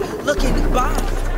looking bomb.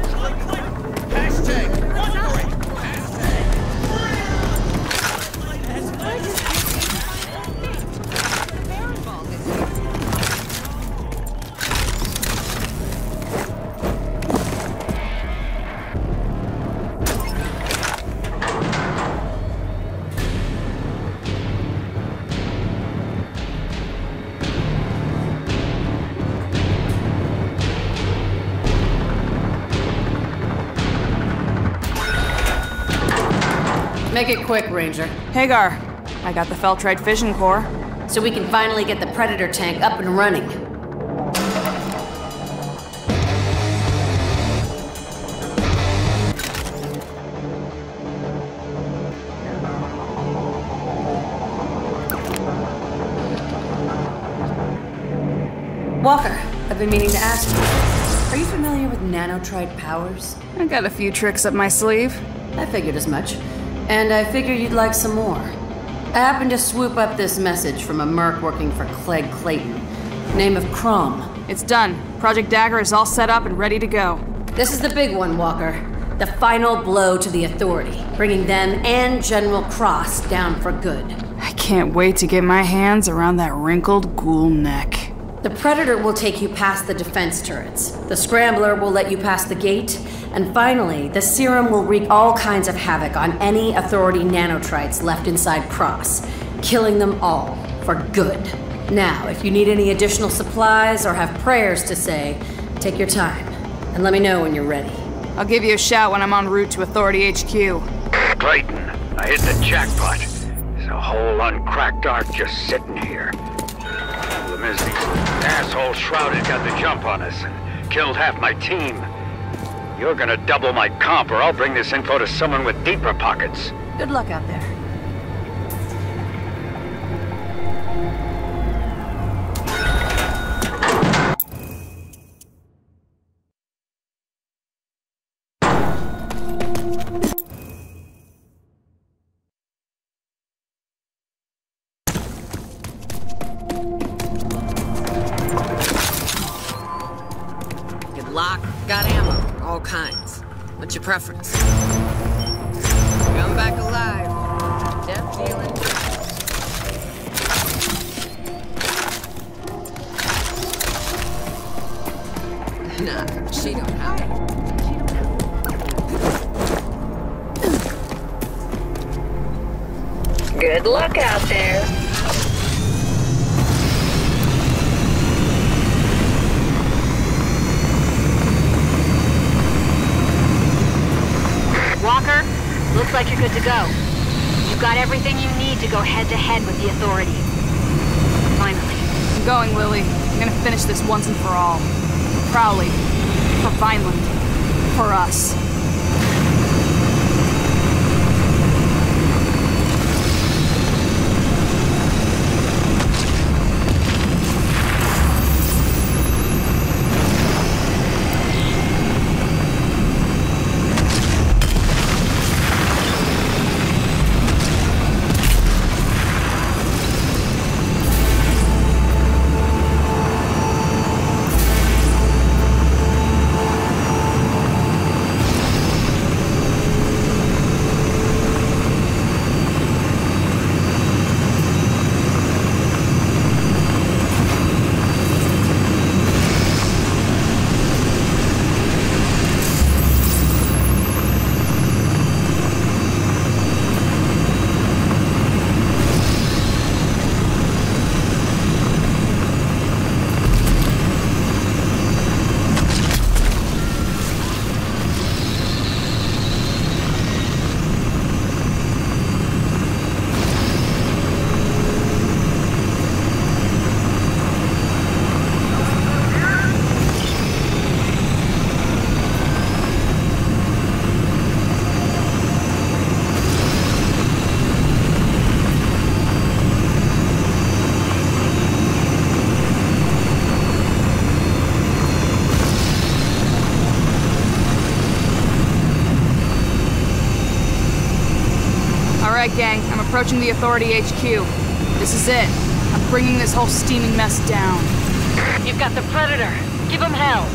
Make it quick, Ranger. Hagar, I got the Feltrite Fission Core. So we can finally get the Predator tank up and running. Walker, I've been meaning to ask you. Are you familiar with nanotrite powers? I got a few tricks up my sleeve. I figured as much. And I figured you'd like some more. I happened to swoop up this message from a merc working for Klegg Clayton. Name of Crom. It's done. Project Dagger is all set up and ready to go. This is the big one, Walker. The final blow to the Authority, bringing them and General Cross down for good. I can't wait to get my hands around that wrinkled ghoul neck. The Predator will take you past the defense turrets. The Scrambler will let you past the gate. And finally, the Serum will wreak all kinds of havoc on any Authority nanotrites left inside Cross, killing them all for good. Now, if you need any additional supplies or have prayers to say, take your time and let me know when you're ready. I'll give you a shout when I'm en route to Authority HQ. Clayton, I hit the jackpot. There's a whole uncracked Ark just sitting here. Problem is, these assholes shrouded got the jump on us killed half my team. You're gonna double my comp, or I'll bring this info to someone with deeper pockets. Good luck out there. Lock, got ammo, all kinds. What's your preference? Come back alive. Death dealing. Nah, she don't have it. Good luck out there. Walker, like you're good to go. You've got everything you need to go head to head with the Authority. Finally. I'm going, Lily. I'm gonna finish this once and for all. For Prowley. For Vineland. For us. Approaching the Authority HQ. This is it. I'm bringing this whole steaming mess down. You've got the Predator. Give him hell.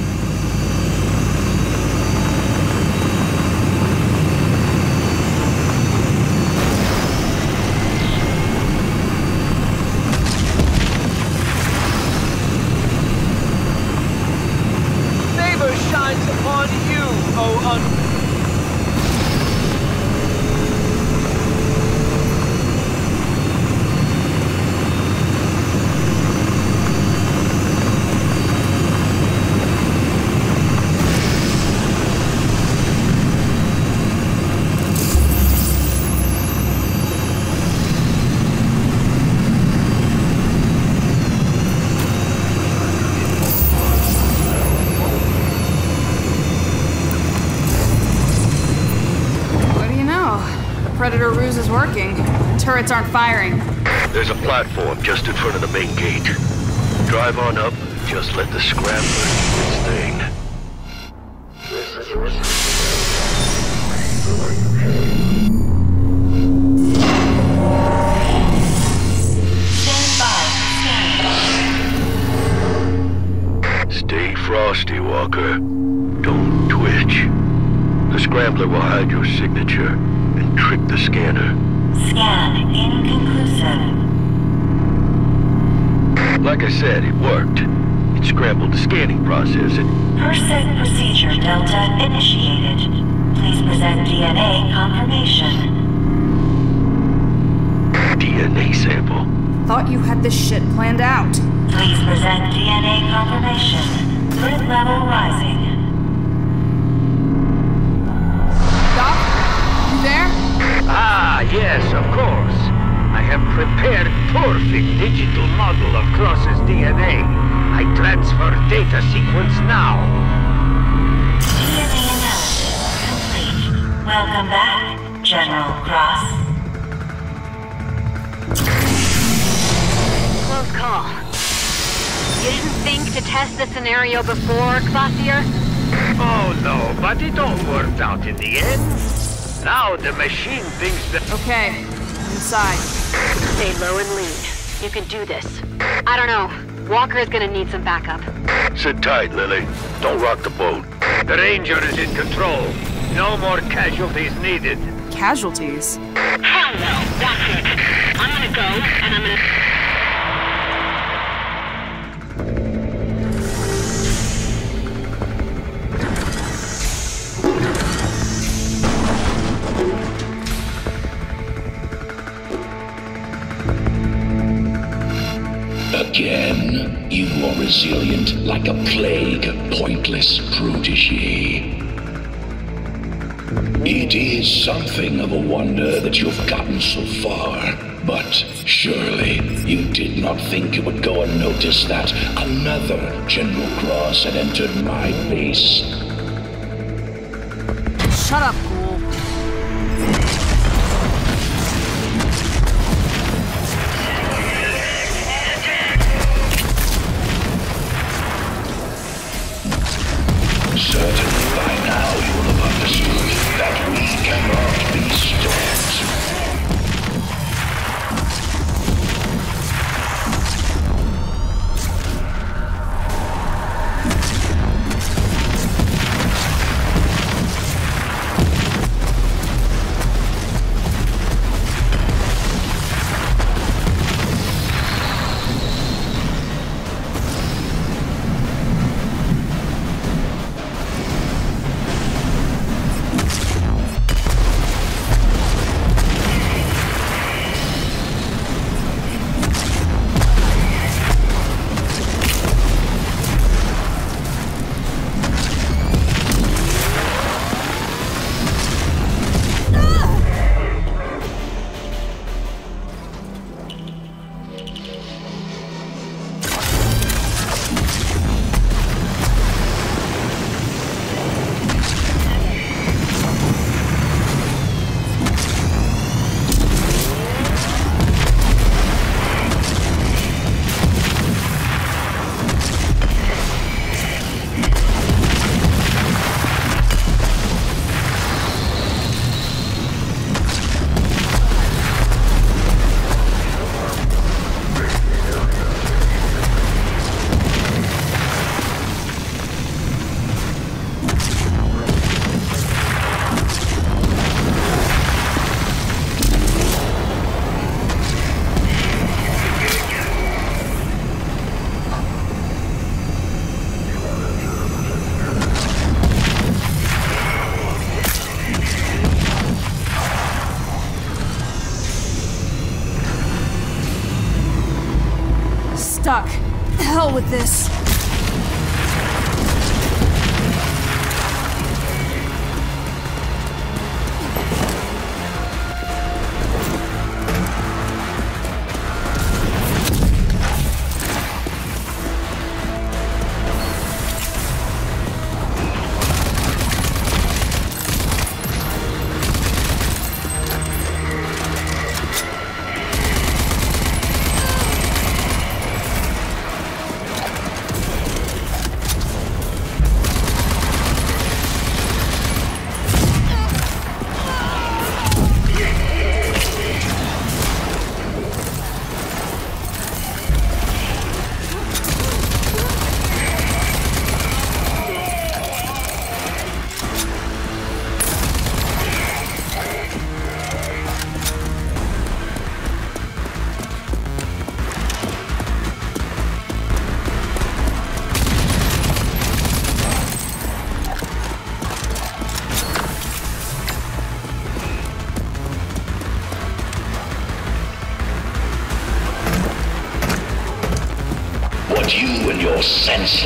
It's upon you, O un... What do you know? The Predator ruse is working. The turrets aren't firing. There's a platform just in front of the main gate. Drive on up, just let the scrambler do its thing. Stay frosty, Walker. Don't twitch. The scrambler will hide your signature and trick the scanner. Scan inconclusive. Like I said, it worked. It scrambled the scanning process and Percent procedure delta initiated. Please present DNA confirmation. DNA sample. Thought you had this shit planned out. Please present DNA confirmation. Threat level rising. Yes, of course. I have prepared perfect digital model of Cross's DNA. I transfer data sequence now. DNA analysis complete. Welcome back, General Cross. Close call. You didn't think to test the scenario before, Kvasir? Oh no, but it all worked out in the end. Now the machine thinks that. Okay. Inside. Stay low and lean. You can do this. I don't know. Walker is gonna need some backup. Sit tight, Lily. Don't rock the boat. The Ranger is in control. No more casualties needed. Casualties? Hell no, that's it. I'm gonna go, and I'm gonna... resilient like a plague, pointless protege. It is something of a wonder that you've gotten so far, but surely you did not think it would go unnoticed that another General Cross had entered my base. Shut up,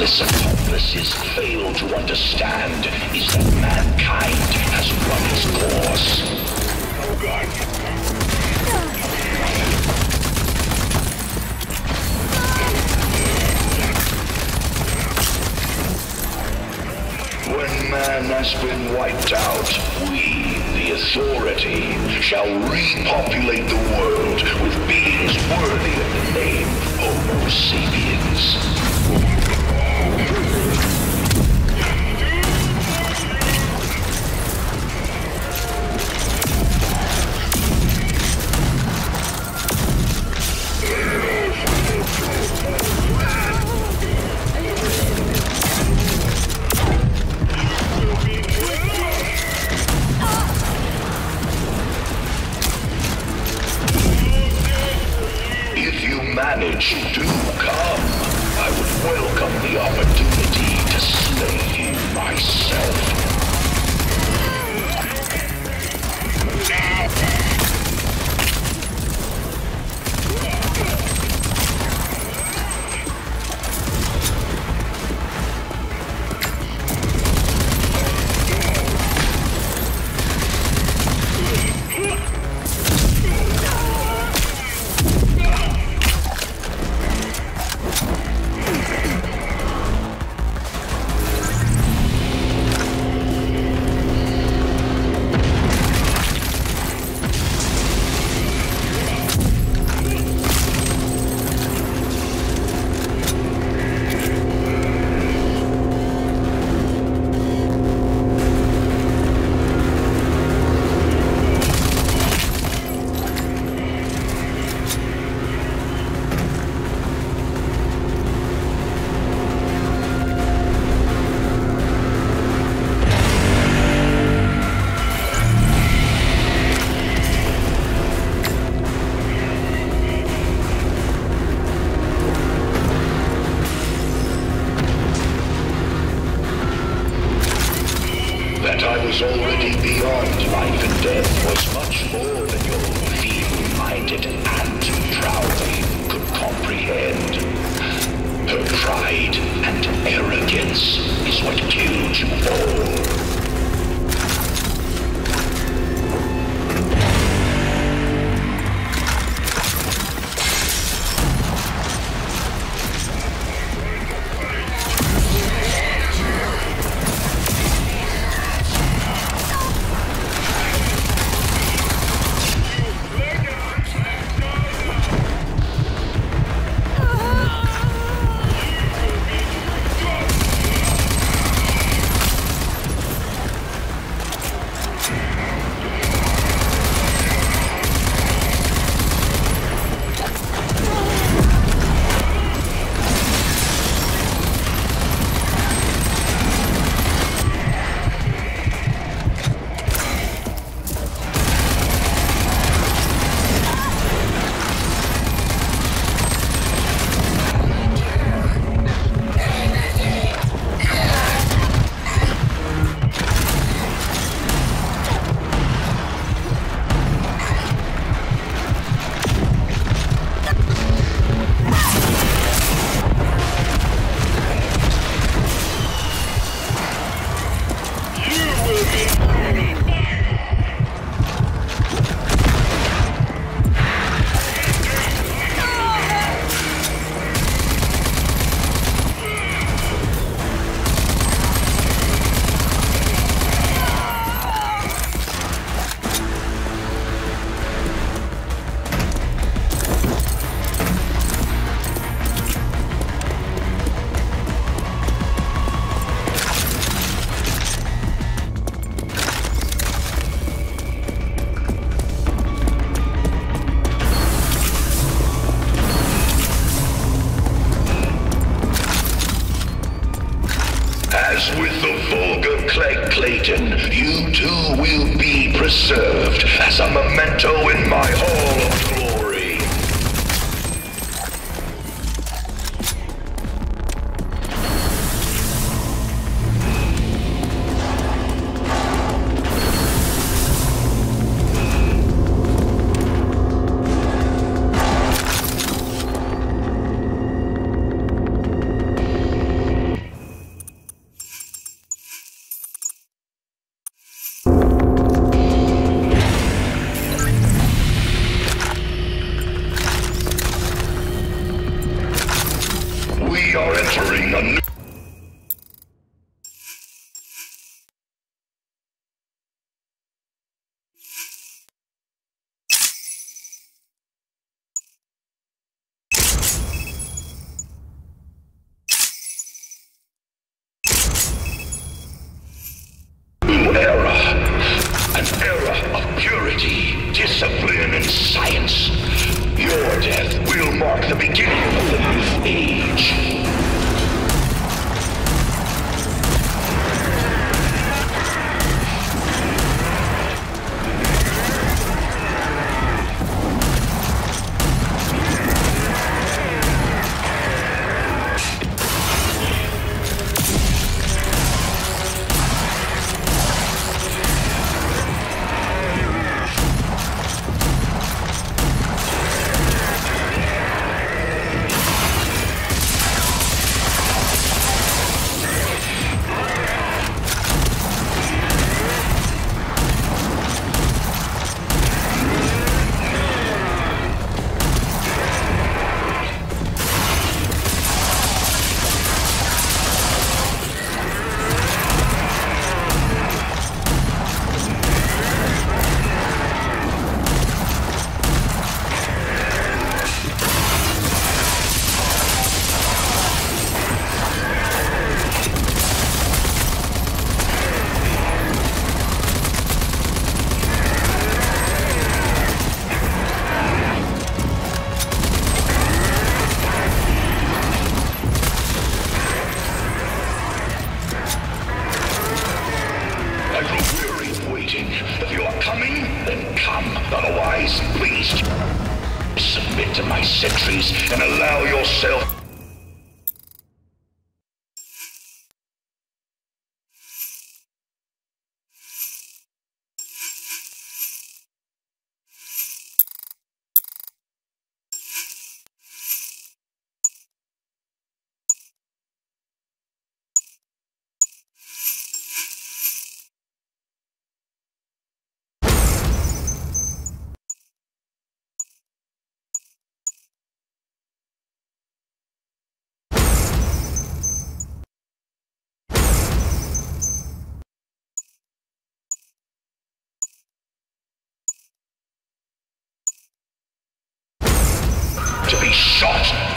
senseless accomplices fail to understand is that mankind has run its course. When man has been wiped out, we, the Authority, shall repopulate the world with beings worthy of the name Homo sapiens.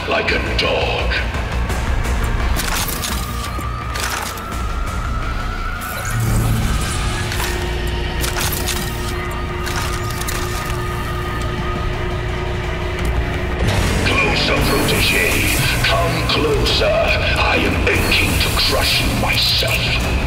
like a dog. Closer, protege. Come closer. I am aching to crush you myself.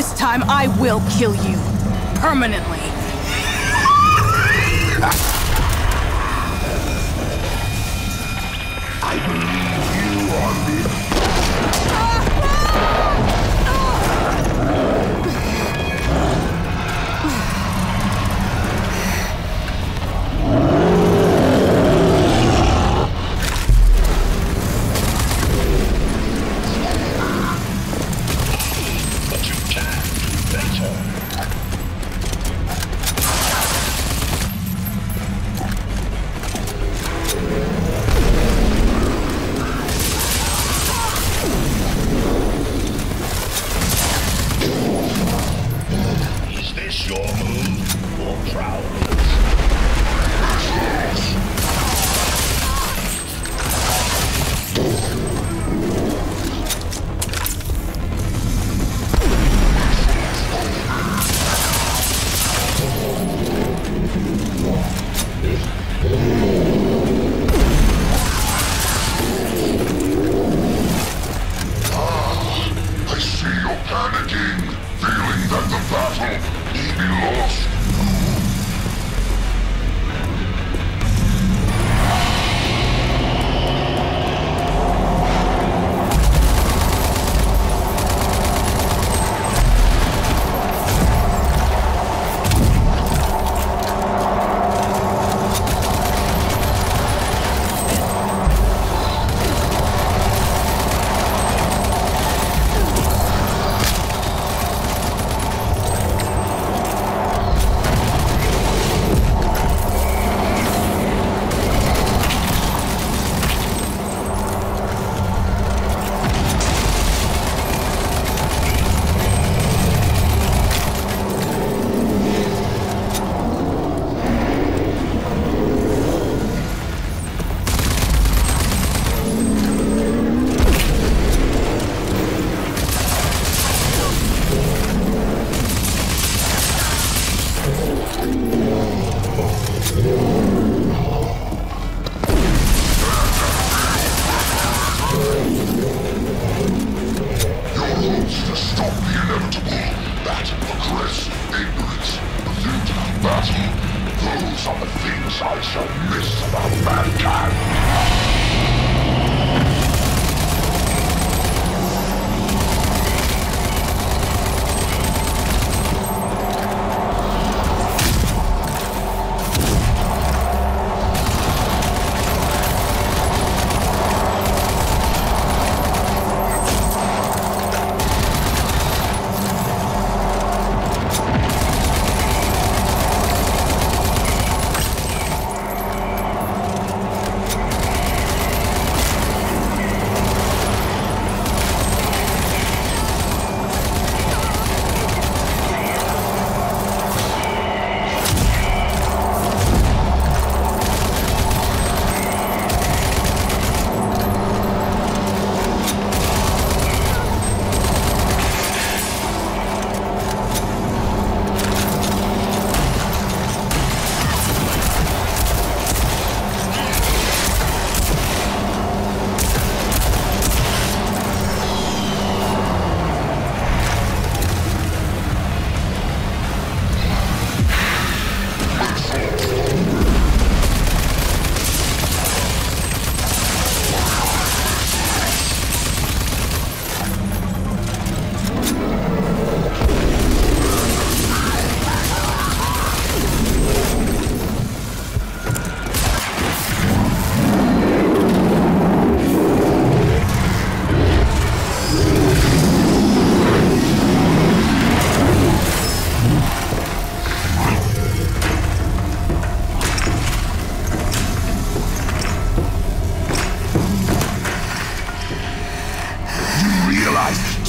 This time I will kill you. Permanently.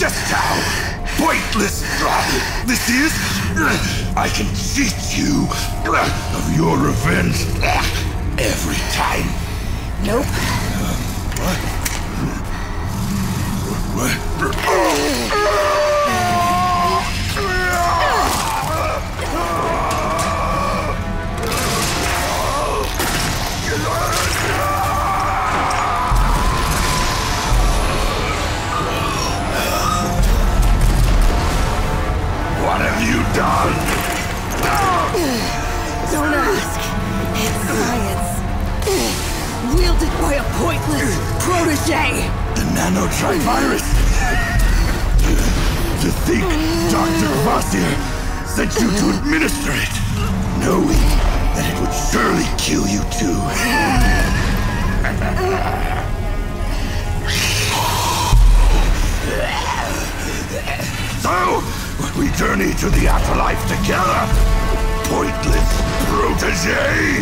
Just how pointless this is? I can cheat you of your revenge every time. Nope. What done? Don't ask. It's science. Wielded by a pointless protege. The nanotrite virus. To think Dr. Kvasir sent you to administer it, knowing that it would surely kill you too. So, we journey to the afterlife together. Pointless protege.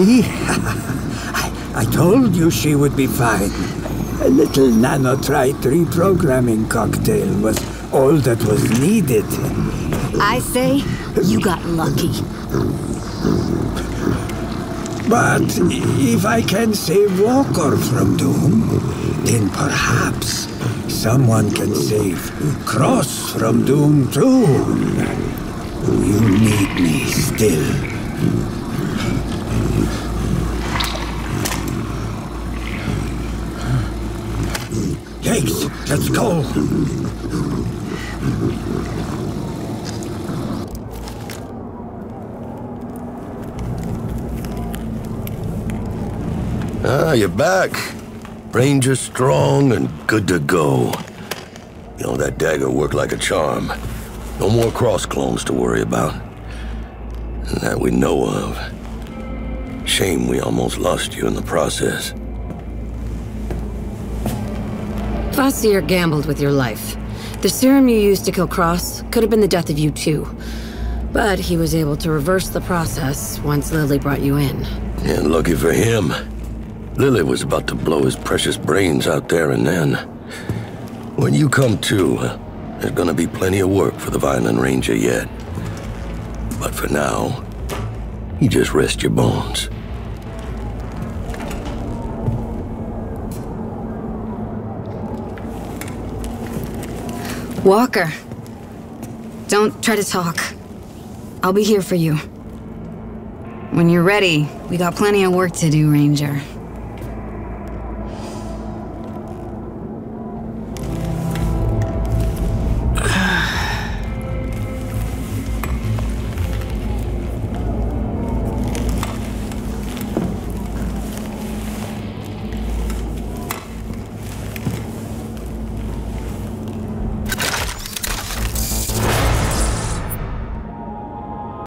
See? I, I told you she would be fine. A little nanotrite reprogramming cocktail was all that was needed. I say you got lucky. But if I can save Walker from doom, then perhaps someone can save Cross from doom too. You need me still. Let's go. Ah, you're back. Ranger strong and good to go. You know, that dagger worked like a charm. No more cross clones to worry about. And that we know of. Shame we almost lost you in the process. Kvasir gambled with your life. The serum you used to kill Cross could have been the death of you too. But he was able to reverse the process once Lily brought you in. And lucky for him, Lily was about to blow his precious brains out there and then. When you come to, there's gonna be plenty of work for the Vineland Ranger yet. But for now, you just rest your bones. Walker. Don't try to talk. I'll be here for you. When you're ready, we got plenty of work to do, Ranger.